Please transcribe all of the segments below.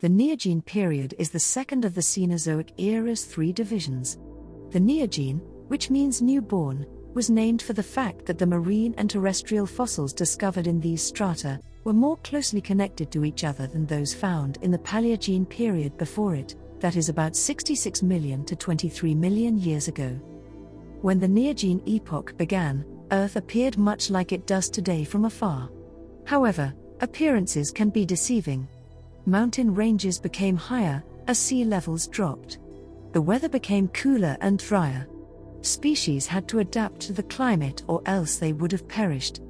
The Neogene period is the second of the Cenozoic era's three divisions. The Neogene, which means newborn, was named for the fact that the marine and terrestrial fossils discovered in these strata were more closely connected to each other than those found in the Paleogene period before it, that is about 66 million to 23 million years ago. When the Neogene epoch began, Earth appeared much like it does today from afar. However, appearances can be deceiving. Mountain ranges became higher as sea levels dropped. The weather became cooler and drier. Species had to adapt to the climate or else they would have perished.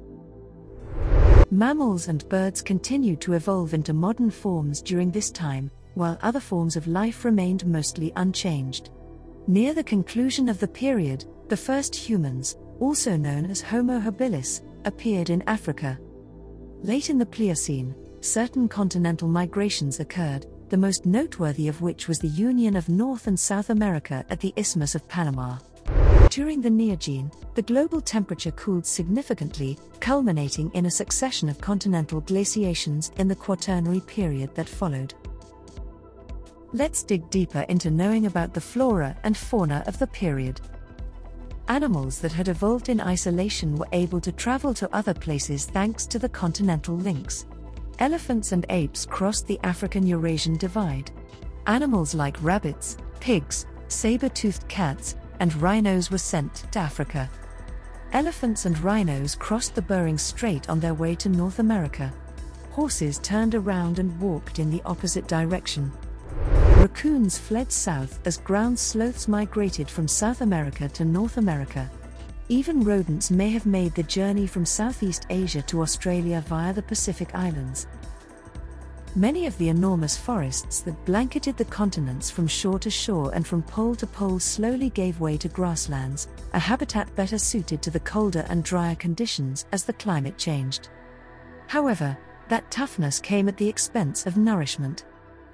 Mammals and birds continued to evolve into modern forms during this time, while other forms of life remained mostly unchanged. Near the conclusion of the period, the first humans, also known as Homo habilis, appeared in Africa. Late in the Pliocene, certain continental migrations occurred, the most noteworthy of which was the union of North and South America at the Isthmus of Panama. During the Neogene, the global temperature cooled significantly, culminating in a succession of continental glaciations in the Quaternary period that followed. Let's dig deeper into knowing about the flora and fauna of the period. Animals that had evolved in isolation were able to travel to other places thanks to the continental links. Elephants and apes crossed the African Eurasian divide. Animals like rabbits, pigs, saber toothed cats, and rhinos were sent to Africa. Elephants and rhinos crossed the Bering Strait on their way to North America. Horses turned around and walked in the opposite direction. Raccoons fled south as ground sloths migrated from South America to North America. Even rodents may have made the journey from Southeast Asia to Australia via the Pacific Islands. Many of the enormous forests that blanketed the continents from shore to shore and from pole to pole slowly gave way to grasslands, a habitat better suited to the colder and drier conditions as the climate changed. However, that toughness came at the expense of nourishment.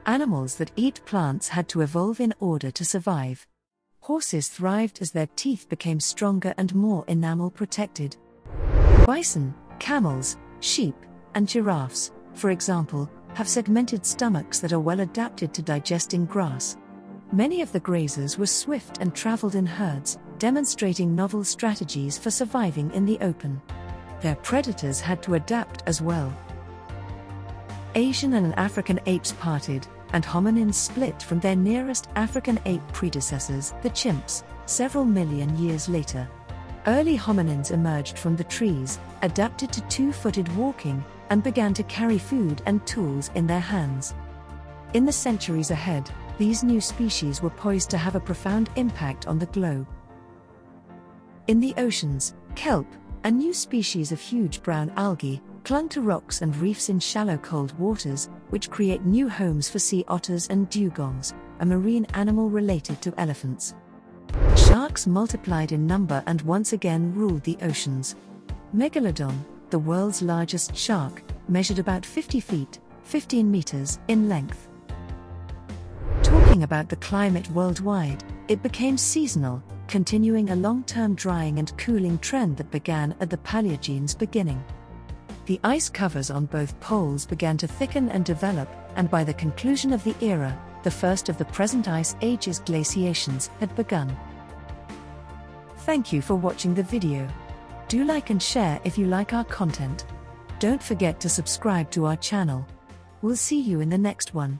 Animals that eat plants had to evolve in order to survive. Horses thrived as their teeth became stronger and more enamel protected. Bison, camels, sheep, and giraffes, for example, have segmented stomachs that are well adapted to digesting grass. Many of the grazers were swift and traveled in herds, demonstrating novel strategies for surviving in the open. Their predators had to adapt as well. Asian and African apes parted, and hominins split from their nearest African ape predecessors, the chimps, several million years later. Early hominins emerged from the trees, adapted to two footed walking, and began to carry food and tools in their hands. In the centuries ahead, these new species were poised to have a profound impact on the globe. In the oceans, kelp, a new species of huge brown algae, clung to rocks and reefs in shallow cold waters, which create new homes for sea otters and dugongs, a marine animal related to elephants. Sharks multiplied in number and once again ruled the oceans. Megalodon, the world's largest shark, measured about 50 feet, 15 meters, in length. Talking about the climate worldwide, it became seasonal, continuing a long term drying and cooling trend that began at the Paleogene's beginning. The ice covers on both poles began to thicken and develop, and by the conclusion of the era, the first of the present ice age's glaciations had begun. Thank you for watching the video. Do like and share if you like our content. Don't forget to subscribe to our channel. We'll see you in the next one.